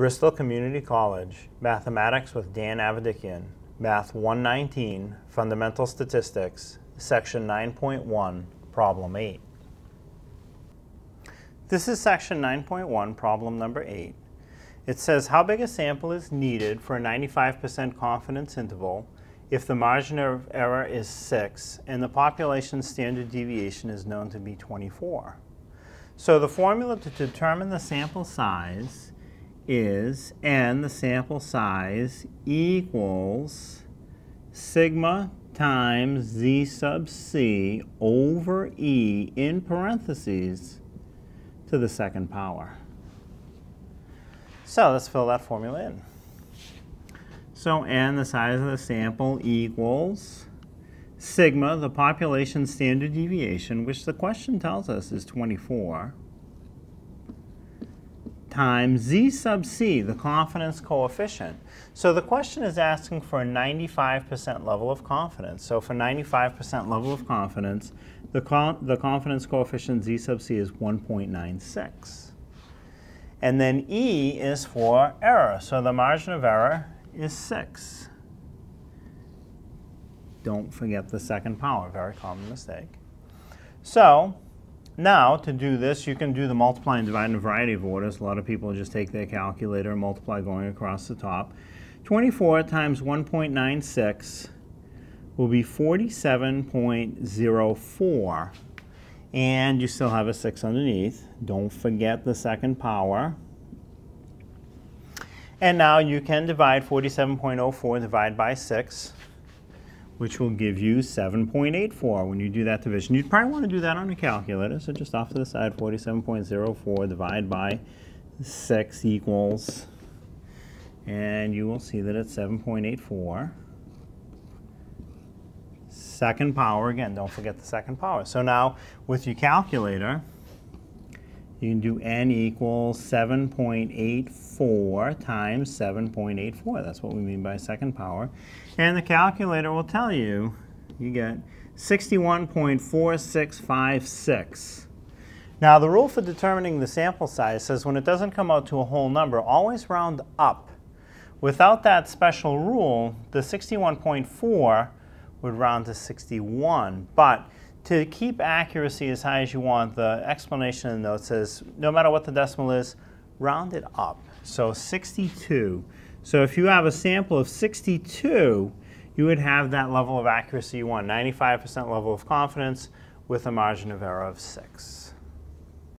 Bristol Community College, Mathematics with Dan Avedikian, Math 119, Fundamental Statistics, Section 9.1, Problem 8. This is Section 9.1, Problem number 8. It says how big a sample is needed for a 95% confidence interval if the margin of error is 6 and the population standard deviation is known to be 24. So the formula to determine the sample size is n, the sample size, equals sigma times z sub c over e in parentheses to the second power. So let's fill that formula in. So n, the size of the sample, equals sigma, the population standard deviation, which the question tells us is 24, times z sub c, the confidence coefficient. So the question is asking for a 95% level of confidence. So for 95% level of confidence, the, con the confidence coefficient z sub c is 1.96. And then E is for error. So the margin of error is 6. Don't forget the second power, very common mistake. So now to do this, you can do the multiply and divide in a variety of orders. A lot of people just take their calculator and multiply going across the top. 24 times 1.96 will be 47.04. And you still have a 6 underneath. Don't forget the second power. And now you can divide 47.04 divided by 6, which will give you 7.84 when you do that division. You'd probably want to do that on a calculator. So just off to the side, 47.04 divided by 6 equals, and you will see that it's 7.84. Second power, again, don't forget the second power. So now with your calculator, you can do n equals 7.84 times 7.84. That's what we mean by second power. And the calculator will tell you, you get 61.4656. Now the rule for determining the sample size says when it doesn't come out to a whole number, always round up. Without that special rule, the 61.4 would round to 61. But to keep accuracy as high as you want, the explanation in the note says no matter what the decimal is, round it up. So 62. So if you have a sample of 62, you would have that level of accuracy you want, 95% level of confidence with a margin of error of 6.